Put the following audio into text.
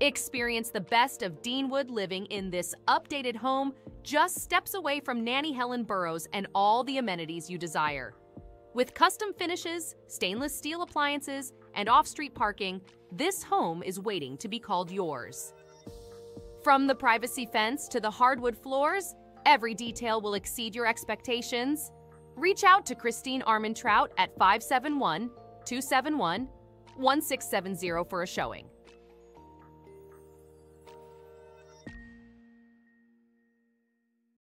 Experience the best of Deanwood living in this updated home just steps away from Nannie Helen Burroughs and all the amenities you desire. With custom finishes, stainless steel appliances, and off-street parking, this home is waiting to be called yours. From the privacy fence to the hardwood floors, every detail will exceed your expectations. Reach out to Christine Armintrout at 571 271 1670 for a showing.